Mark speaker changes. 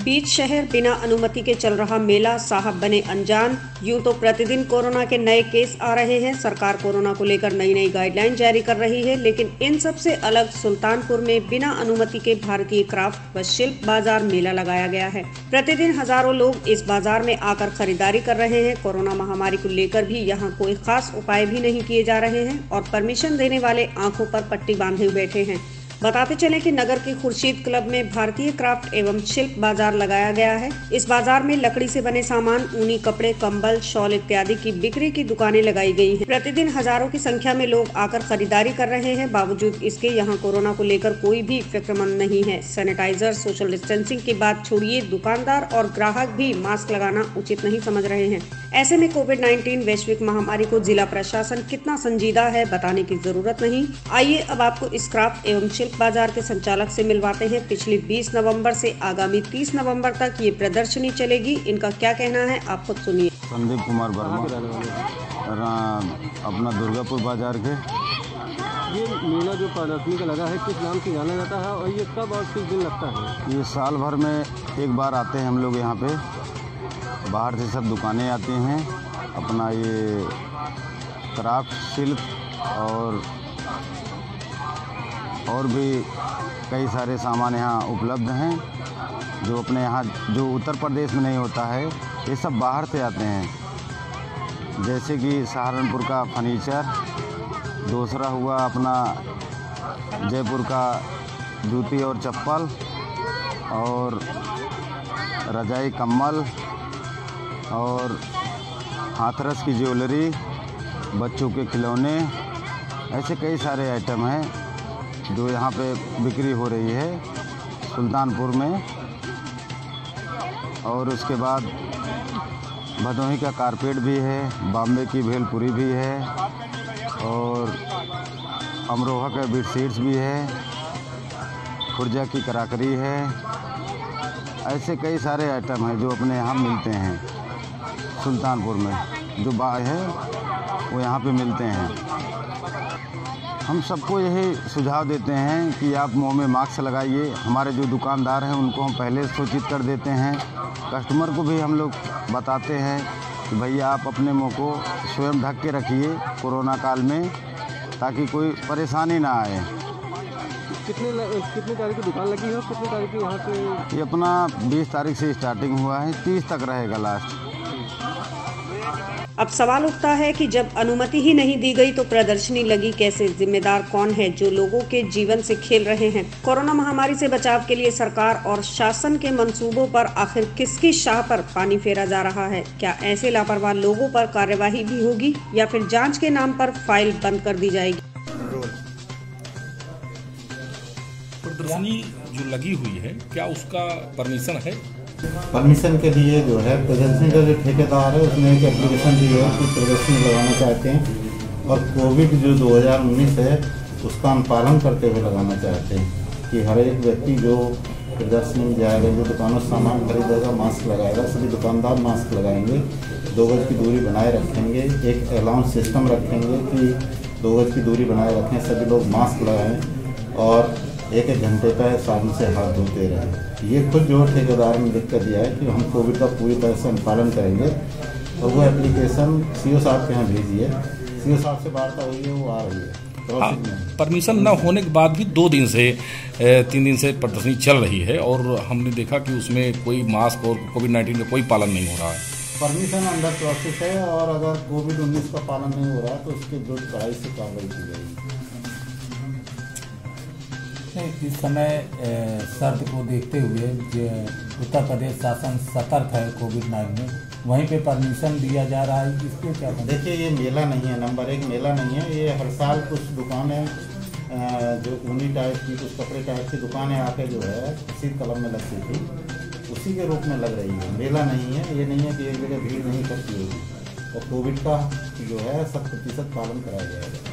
Speaker 1: बीच शहर बिना अनुमति के चल रहा मेला, साहब बने अनजान। यूँ तो प्रतिदिन कोरोना के नए केस आ रहे हैं। सरकार कोरोना को लेकर नई नई गाइडलाइन जारी कर रही है, लेकिन इन सबसे अलग सुल्तानपुर में बिना अनुमति के भारतीय क्राफ्ट व शिल्प बाज़ार मेला लगाया गया है। प्रतिदिन हज़ारों लोग इस बाज़ार में आकर खरीदारी कर रहे हैं। कोरोना महामारी को लेकर भी यहाँ कोई खास उपाय भी नहीं किए जा रहे हैं और परमिशन देने वाले आँखों पर पट्टी बांधे बैठे हैं। बताते चले कि नगर के खुर्शीद क्लब में भारतीय क्राफ्ट एवं शिल्प बाज़ार लगाया गया है। इस बाज़ार में लकड़ी से बने सामान, ऊनी कपड़े, कंबल, शॉल इत्यादि की बिक्री की दुकानें लगाई गई हैं। प्रतिदिन हज़ारों की संख्या में लोग आकर खरीदारी कर रहे हैं। बावजूद इसके, यहाँ कोरोना को लेकर कोई भी फिक्रमंद नहीं है। सैनिटाइजर, सोशल डिस्टेंसिंग की बात छोड़िए, दुकानदार और ग्राहक भी मास्क लगाना उचित नहीं समझ रहे हैं। ऐसे में कोविड 19 वैश्विक महामारी को जिला प्रशासन कितना संजीदा है बताने की ज़रूरत नहीं। आइए अब आपको इस क्राफ्ट एवं शिल्प बाज़ार के संचालक से मिलवाते हैं। पिछली 20 नवंबर से आगामी 30 नवंबर तक ये प्रदर्शनी चलेगी। इनका क्या कहना है आप खुद सुनिए।
Speaker 2: संदीप कुमार वर्मा। अपना दुर्गापुर बाज़ार के।
Speaker 3: ये मेला जो प्रदर्शनी का लगा है किस नाम से जाना जाता है और ये कब और किस दिन लगता है?
Speaker 2: ये साल भर में एक बार आते हैं हम लोग यहाँ पे। बाहर से सब दुकानें आती हैं। अपना ये क्राफ्ट शिल्प और और भी कई सारे सामान यहाँ उपलब्ध हैं, जो अपने यहाँ, जो उत्तर प्रदेश में नहीं होता है, ये सब बाहर से आते हैं। जैसे कि सहारनपुर का फर्नीचर, दूसरा हुआ अपना जयपुर का जूती और चप्पल, और रजाई कम्बल, और हाथरस की ज्वेलरी, बच्चों के खिलौने, ऐसे कई सारे आइटम हैं। जो यहाँ पे बिक्री हो रही है सुल्तानपुर में, और उसके बाद भदोही का कारपेट भी है, बॉम्बे की भेलपुरी भी है, और अमरोहा का बेडशीट्स भी है, खुर्जा की कराकरी है, ऐसे कई सारे आइटम हैं जो अपने यहाँ मिलते हैं सुल्तानपुर में, जो बा है, वो यहाँ पे मिलते हैं। हम सबको यही सुझाव देते हैं कि आप मुँह में मास्क लगाइए। हमारे जो दुकानदार हैं उनको हम पहले सूचित कर देते हैं। कस्टमर को भी हम लोग बताते हैं कि भैया आप अपने मुँह को स्वयं ढक के रखिए कोरोना काल में ताकि कोई परेशानी ना आए।
Speaker 3: कितने कितने तारीख की दुकान लगी है कितने तारीख की यहाँ से?
Speaker 2: ये अपना 20 तारीख से स्टार्टिंग हुआ है 30 तक रहेगा लास्ट।
Speaker 1: अब सवाल उठता है कि जब अनुमति ही नहीं दी गई तो प्रदर्शनी लगी कैसे? जिम्मेदार कौन है जो लोगों के जीवन से खेल रहे हैं? कोरोना महामारी से बचाव के लिए सरकार और शासन के मंसूबों पर आखिर किसकी शाह पर पानी फेरा जा रहा है? क्या ऐसे लापरवाह लोगों पर कार्यवाही भी होगी या फिर जाँच के नाम पर फ़ाइल बंद कर दी जाएगी?
Speaker 4: प्रदर्शनी जो लगी हुई है, क्या उसका परमिशन है?
Speaker 5: परमिशन के लिए जो है प्रदर्शनी का जो ठेकेदार है उसने एक एप्लीकेशन दी है कि प्रदर्शनी लगाना चाहते हैं। और कोविड जो 2019 है, उसका अनुपालन करते हुए लगाना चाहते हैं कि हर एक व्यक्ति जो प्रदर्शनी में जाएगा, जो दुकानों सामान खरीदेगा मास्क लगाएगा, सभी दुकानदार मास्क लगाएँगे, दो गज की दूरी बनाए रखेंगे, एक अलाउंस सिस्टम रखेंगे कि दो गज की दूरी बनाए रखें, सभी लोग मास्क लगाएँ। और एक एक घंटे पर साबुन से हाथ धोते रहें। ये खुद जो ठेकेदार ने लिख कर दिया है कि हम कोविड का पूरी तरह से अनुपालन करेंगे। और वो एप्लीकेशन सीओ साहब के यहाँ भेजी है। सीओ साहब से वार्ता हुई है वो आ रही है।
Speaker 4: हाँ,
Speaker 5: प्रोसेस में
Speaker 4: परमिशन न होने के बाद भी दो दिन से तीन दिन से प्रदर्शनी चल रही है और हमने देखा कि उसमें कोई मास्क और कोविड नाइन्टीन का कोई पालन नहीं हो रहा है।
Speaker 5: परमिशन अंडर प्रोसेस है और अगर कोविड उन्नीस का पालन नहीं हो रहा है तो उसके विरुद्ध कड़ाई से कार्रवाई की जाएगी।
Speaker 6: इस समय सर्द को देखते हुए उत्तर प्रदेश शासन सतर्क है कोविड नाइन्टीन वहीं पे परमिशन दिया जा रहा है। इसको क्या
Speaker 5: देखिए, ये मेला नहीं है, नंबर एक मेला नहीं है। ये हर साल कुछ दुकानें जो ऊनी टाइप की, कुछ कपड़े टाइप की दुकानें आके जो है, शीत कलम में लगती थी, उसी के रूप में लग रही है। मेला नहीं है, ये नहीं है कि एक जगह भीड़ नहीं करती होगी। और कोविड का जो है, शत प्रतिशत पालन कराया जाएगा।